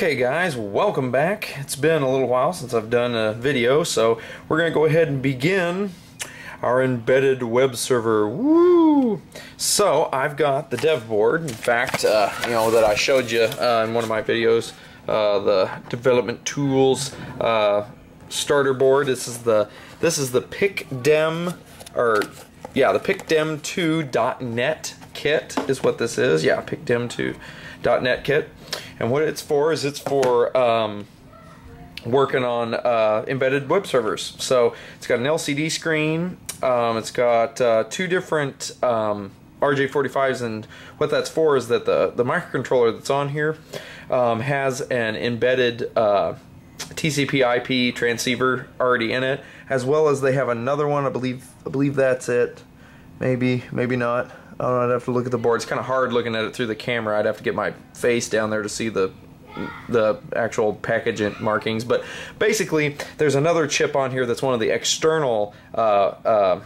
Okay guys, welcome back. It's been a little while since I've done a video, so we're going to go ahead and begin our embedded web server. Woo! So I've got the dev board, in fact, uh, you know, that I showed you uh, in one of my videos, uh, the development tools uh, starter board. This is the this is the PicDem, or yeah, the PicDem2.net kit is what this is. Yeah, PicDem2.net kit. And what it's for is it's for um, working on uh, embedded web servers. So it's got an LCD screen. Um, it's got uh, two different um, RJ45s, and what that's for is that the the microcontroller that's on here um, has an embedded uh, TCP/IP transceiver already in it, as well as they have another one. I believe I believe that's it. Maybe maybe not. I don't know, I'd have to look at the board. It's kind of hard looking at it through the camera. I'd have to get my face down there to see the the actual package markings. But basically, there's another chip on here that's one of the external uh, uh,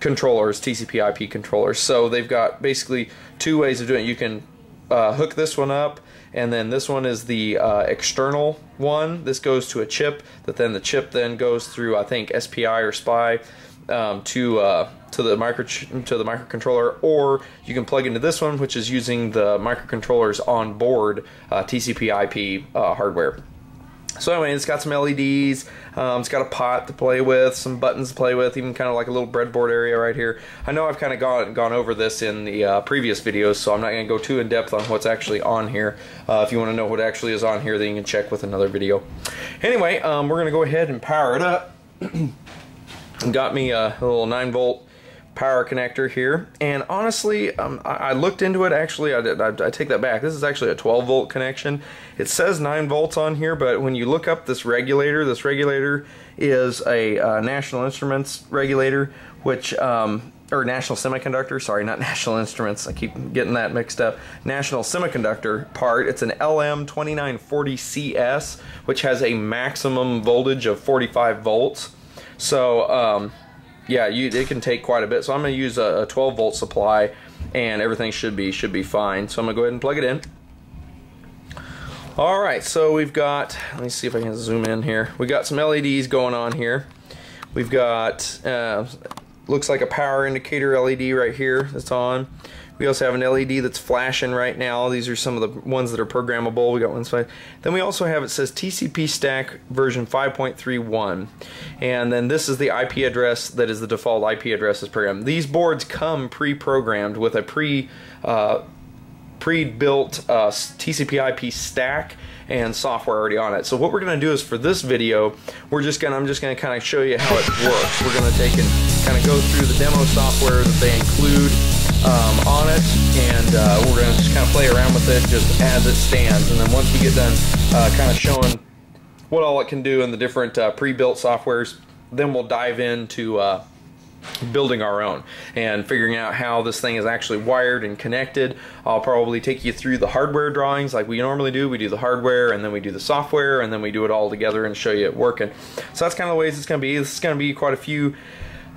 controllers, TCP/IP controllers. So they've got basically two ways of doing it. You can uh, hook this one up, and then this one is the uh, external one. This goes to a chip that then the chip then goes through, I think, SPI or SPI um, to uh, to the micro to the microcontroller, or you can plug into this one, which is using the microcontroller's onboard uh, TCP/IP uh, hardware. So anyway, it's got some LEDs, um, it's got a pot to play with, some buttons to play with, even kind of like a little breadboard area right here. I know I've kind of gone, gone over this in the uh, previous videos, so I'm not going to go too in depth on what's actually on here. Uh, if you want to know what actually is on here, then you can check with another video. Anyway, um, we're going to go ahead and power it up. got me a little 9 volt power connector here. And honestly um, I, I, looked into it actually I, I, I, take that back. This is actually a 12 volt connection. It says 9 volts on here but when you look up this regulator this regulator is a uh, National Instruments regulator which um, or National Semiconductor sorry not National Instruments I keep getting that mixed up. National Semiconductor part it's an LM2940CS which has a maximum voltage of 45 volts so um, yeah, you it can take quite a bit. So I'm going to use a, a 12 volt supply, and everything should be should be fine. So I'm to go ahead and plug it in. All right, so we've got. Let me see if I can zoom in here. We got some LEDs going on here. We've got uh, looks like a power indicator LED right here that's on. We also have an LED that's flashing right now. These are some of the ones that are programmable. We got one slide. Then we also have it says TCP stack version 5.31. And then this is the IP address that is the default IP address this program. These boards come pre-programmed with a pre uh, pre-built uh, TCP IP stack and software already on it. So what we're going to do is for this video, we're just going to I'm just going to kind of show you how it works. We're going to take and kind of go through the demo software that they include um, on it, and uh, we're going to just kind of play around with it just as it stands. And then once we get done uh, kind of showing what all it can do in the different uh, pre-built softwares, then we'll dive into uh, building our own and figuring out how this thing is actually wired and connected. I'll probably take you through the hardware drawings like we normally do. We do the hardware and then we do the software and then we do it all together and show you it working. So that's kind of the ways it's going to be. This is going to be quite a few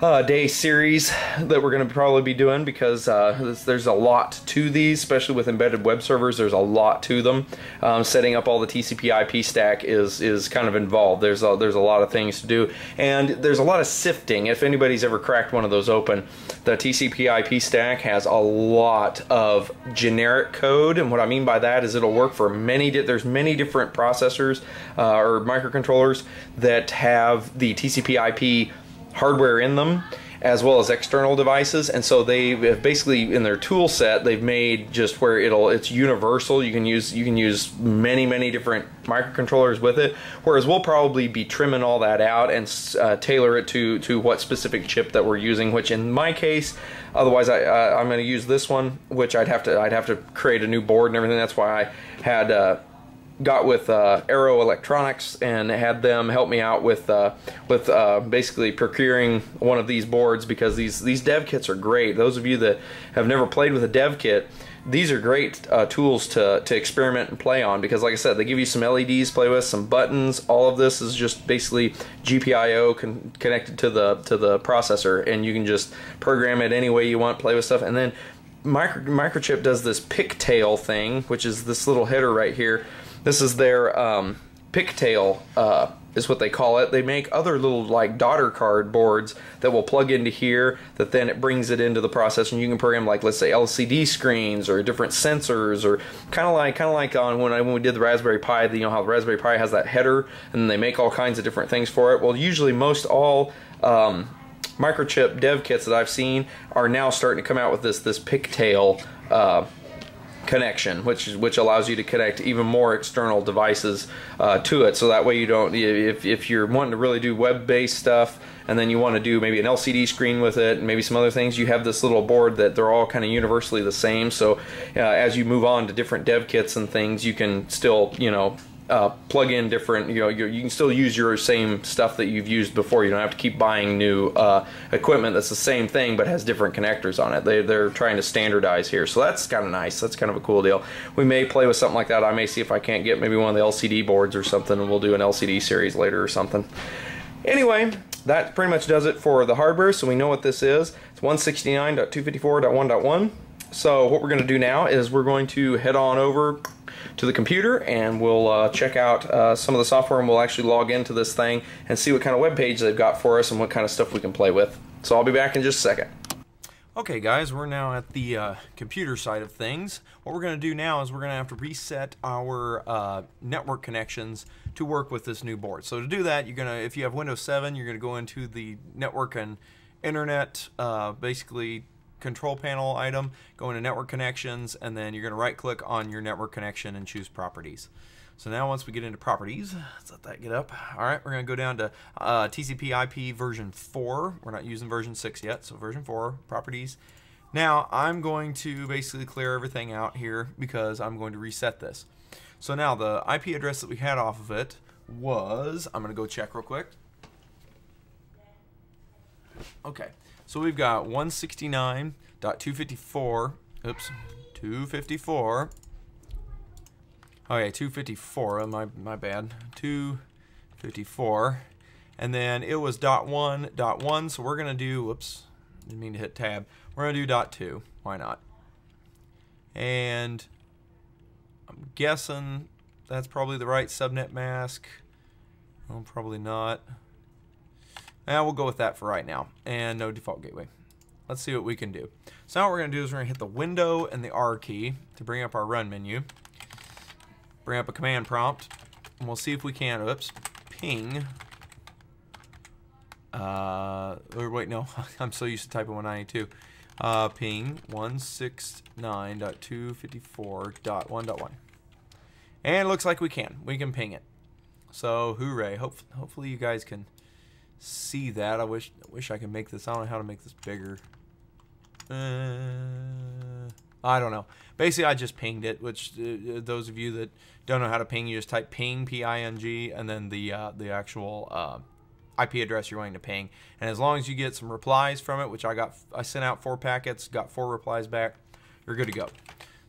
uh, day series that we're going to probably be doing because uh, there's a lot to these, especially with embedded web servers. There's a lot to them. Um, setting up all the TCP/IP stack is is kind of involved. There's a, there's a lot of things to do, and there's a lot of sifting. If anybody's ever cracked one of those open, the TCP/IP stack has a lot of generic code, and what I mean by that is it'll work for many. There's many different processors uh, or microcontrollers that have the TCP/IP hardware in them as well as external devices. And so they have basically in their tool set they've made just where it'll it's universal. You can use you can use many many different microcontrollers with it. Whereas we'll probably be trimming all that out and uh, tailor it to to what specific chip that we're using which in my case otherwise I uh, I'm going to use this one which I'd have to I'd have to create a new board and everything. That's why I had uh, got with uh, Arrow Electronics and had them help me out with uh, with uh, basically procuring one of these boards because these these dev kits are great. Those of you that have never played with a dev kit, these are great uh, tools to, to experiment and play on because like I said they give you some LEDs to play with some buttons. All of this is just basically GPIO con connected to the to the processor and you can just program it any way you want play with stuff. And then micro, microchip does this PICtail thing which is this little header right here this is their um, PICtail uh, is what they call it. They make other little like daughter card boards that will plug into here that then it brings it into the process and you can program like let's say LCD screens or different sensors or kind of like kind of like on when I when we did the Raspberry Pi, you know how the Raspberry Pi has that header and they make all kinds of different things for it. Well, usually most all um, microchip dev kits that I've seen are now starting to come out with this this PICtail uh, connection, which which allows you to connect even more external devices uh, to it. So that way you don't, if, if you're wanting to really do web-based stuff, and then you want to do maybe an LCD screen with it, and maybe some other things, you have this little board that they're all kind of universally the same. So uh, as you move on to different dev kits and things, you can still, you know, uh, plug in different, you know, you can still use your same stuff that you've used before. You don't have to keep buying new uh, equipment that's the same thing but has different connectors on it. They, they're trying to standardize here. So that's kind of nice. That's kind of a cool deal. We may play with something like that. I may see if I can't get maybe one of the LCD boards or something and we'll do an LCD series later or something. Anyway, that pretty much does it for the hardware. So we know what this is. It's 169.254.1.1. So what we're going to do now is we're going to head on over to the computer and we'll uh, check out uh, some of the software and we'll actually log into this thing and see what kind of web page they've got for us and what kind of stuff we can play with. So I'll be back in just a second. Okay guys, we're now at the uh, computer side of things. What we're going to do now is we're going to have to reset our uh, network connections to work with this new board. So to do that, you're going to, if you have Windows 7, you're going to go into the network and internet, uh, basically control panel item, go into network connections, and then you're going to right click on your network connection and choose properties. So now once we get into properties, let's let that get up. All right, we're going to go down to uh, TCP IP version 4. We're not using version 6 yet, so version 4, properties. Now I'm going to basically clear everything out here because I'm going to reset this. So now the IP address that we had off of it was, I'm going to go check real quick. Okay, so we've got 169.254, oops, 254. Okay, 254, my, my bad, 254. And then it was dot one, dot one, so we're gonna do, whoops, didn't mean to hit tab. We're gonna do dot two, why not? And I'm guessing that's probably the right subnet mask. Well, probably not. And we'll go with that for right now. And no default gateway. Let's see what we can do. So now what we're going to do is we're going to hit the window and the R key to bring up our run menu. Bring up a command prompt. And we'll see if we can, oops, ping. Uh, or wait, no, I'm so used to typing 192. Uh, ping 169.254.1.1. And it looks like we can. We can ping it. So, hooray. Hope, hopefully you guys can see that. I wish I wish I could make this. I don't know how to make this bigger. Uh, I don't know. Basically, I just pinged it. Which uh, uh those of you that don't know how to ping, you just type ping p i n g and then the uh, the actual uh, IP address you're wanting to ping. And as long as you get some replies from it, which I got, I sent out four packets, got four replies back. You're good to go.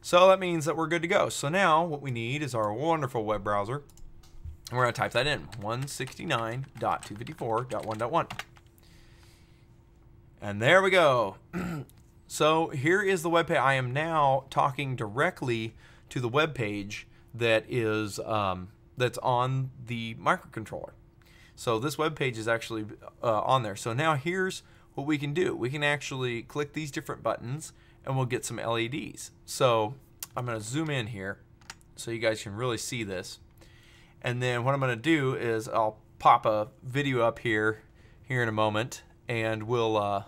So that means that we're good to go. So now what we need is our wonderful web browser. And we're to type that in 169.254.1.1. And there we go. so here is the web page. I am now talking directly to the web page that is um, that's on the microcontroller. So this web page is actually uh, on there. So now here's what we can do. We can actually click these different buttons and we'll get some LEDs. So I'm going to zoom in here so you guys can really see this. And then what I'm going to do is I'll pop a video up here here in a moment and we'll uh,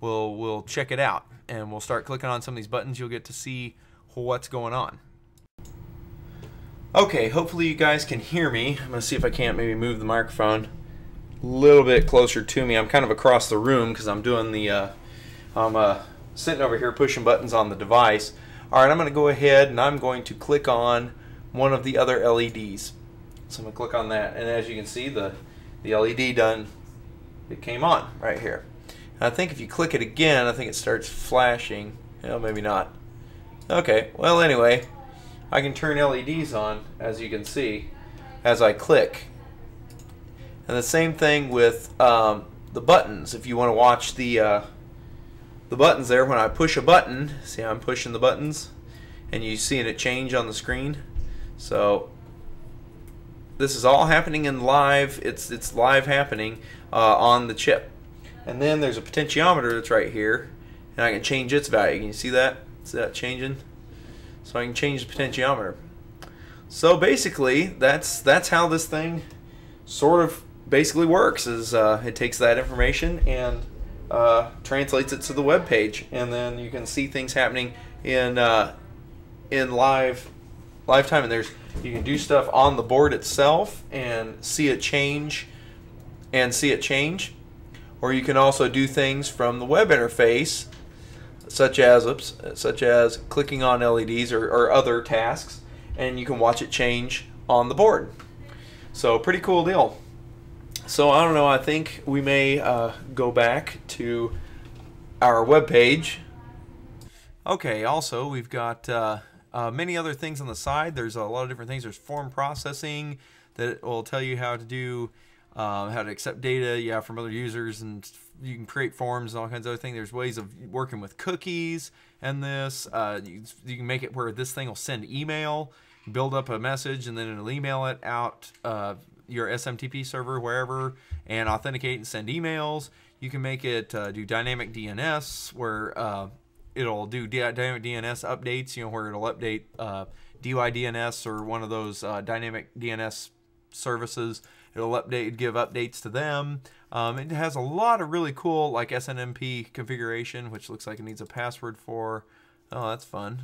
we'll we'll check it out and we'll start clicking on some of these buttons you'll get to see what's going on. Okay, hopefully you guys can hear me. I'm going to see if I can't maybe move the microphone a little bit closer to me. I'm kind of across the room because I'm doing the uh, I'm uh, sitting over here pushing buttons on the device. All right, I'm going to go ahead and I'm going to click on one of the other LEDs. So I'm gonna click on that, and as you can see, the the LED done it came on right here. And I think if you click it again, I think it starts flashing. Well, maybe not. Okay. Well, anyway, I can turn LEDs on, as you can see, as I click. And the same thing with um, the buttons. If you want to watch the uh, the buttons there, when I push a button, see how I'm pushing the buttons, and you see it change on the screen. So this is all happening in live. It's it's live happening uh, on the chip. And then there's a potentiometer that's right here, and I can change its value. Can you see that? See that changing? So I can change the potentiometer. So basically, that's that's how this thing sort of basically works. Is uh, it takes that information and uh, translates it to the web page, and then you can see things happening in uh, in live lifetime. And there's you can do stuff on the board itself and see it change and see it change. Or you can also do things from the web interface, such as oops, such as clicking on LEDs or, or other tasks, and you can watch it change on the board. So pretty cool deal. So I don't know. I think we may uh, go back to our web page. Okay. Also, we've got uh, uh, many other things on the side. There's a lot of different things. There's form processing that will tell you how to do, uh, how to accept data, yeah, from other users, and you can create forms and all kinds of other things. There's ways of working with cookies and this. Uh, you, you, can make it where this thing will send email, build up a message, and then it'll email it out uh, your SMTP server wherever, and authenticate and send emails. You can make it uh, do dynamic DNS where uh, it'll do dynamic DNS updates, you know, where it'll update uh, DynDNS or one of those uh, dynamic DNS services. It'll update, give updates to them. Um, it has a lot of really cool like SNMP configuration, which looks like it needs a password for. Oh, that's fun.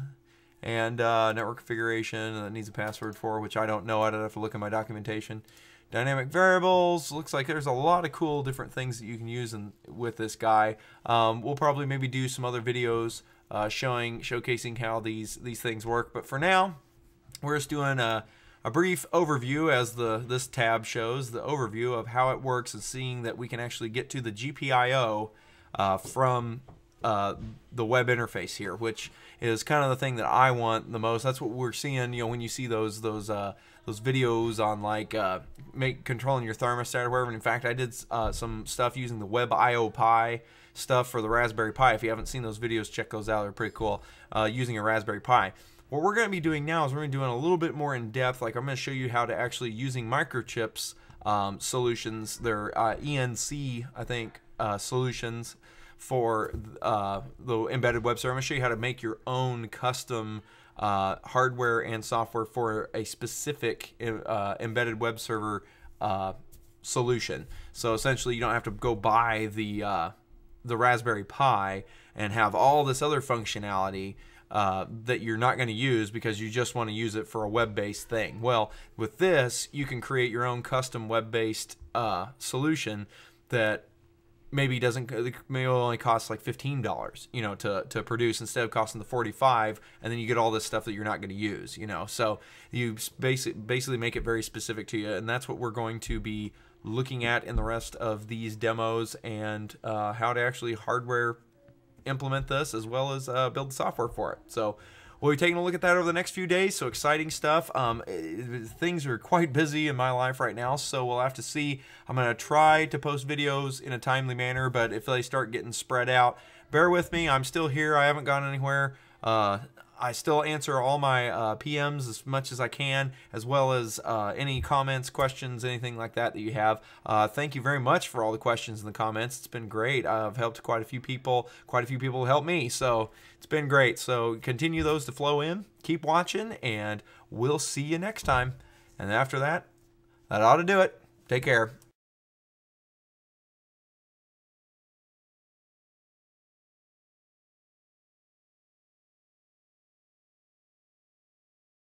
And uh, network configuration that needs a password for, which I don't know. I'd have to look at my documentation. Dynamic variables. Looks like there's a lot of cool different things that you can use in, with this guy. Um, we'll probably maybe do some other videos uh, showing, showcasing how these these things work. But for now, we're just doing a, a brief overview as the this tab shows the overview of how it works and seeing that we can actually get to the GPIO uh, from uh, the web interface here, which is kind of the thing that I want the most. That's what we're seeing, you know, when you see those those uh, those videos on like uh, make controlling your thermostat or whatever. And in fact, I did uh, some stuff using the WebIO Pi stuff for the Raspberry Pi. If you haven't seen those videos, check those out. They're pretty cool uh, using a Raspberry Pi. What we're going to be doing now is we're going to be doing a little bit more in depth. Like I'm going to show you how to actually using microchips um, solutions. They're uh, ENC, I think, uh, solutions for uh, the embedded web server. I'm going to show you how to make your own custom uh, hardware and software for a specific uh, embedded web server uh, solution. So essentially, you don't have to go buy the uh, the Raspberry Pi and have all this other functionality. Uh, that you're not going to use because you just want to use it for a web-based thing. Well, with this, you can create your own custom web-based uh, solution that maybe doesn't may only cost like fifteen dollars, you know, to to produce instead of costing the forty five, and then you get all this stuff that you're not going to use, you know. So you basically basically make it very specific to you, and that's what we're going to be looking at in the rest of these demos and uh, how to actually hardware implement this as well as uh, build software for it. So We'll be taking a look at that over the next few days, so exciting stuff. Um, it, things are quite busy in my life right now, so we'll have to see. I'm going to try to post videos in a timely manner, but if they start getting spread out, bear with me. I'm still here. I haven't gone anywhere. Uh, I still answer all my uh, PMs as much as I can, as well as uh, any comments, questions, anything like that that you have. Uh, thank you very much for all the questions in the comments. It's been great. I've helped quite a few people. Quite a few people help me, so it's been great. So continue those to flow in. Keep watching, and we'll see you next time. And after that, that ought to do it. Take care.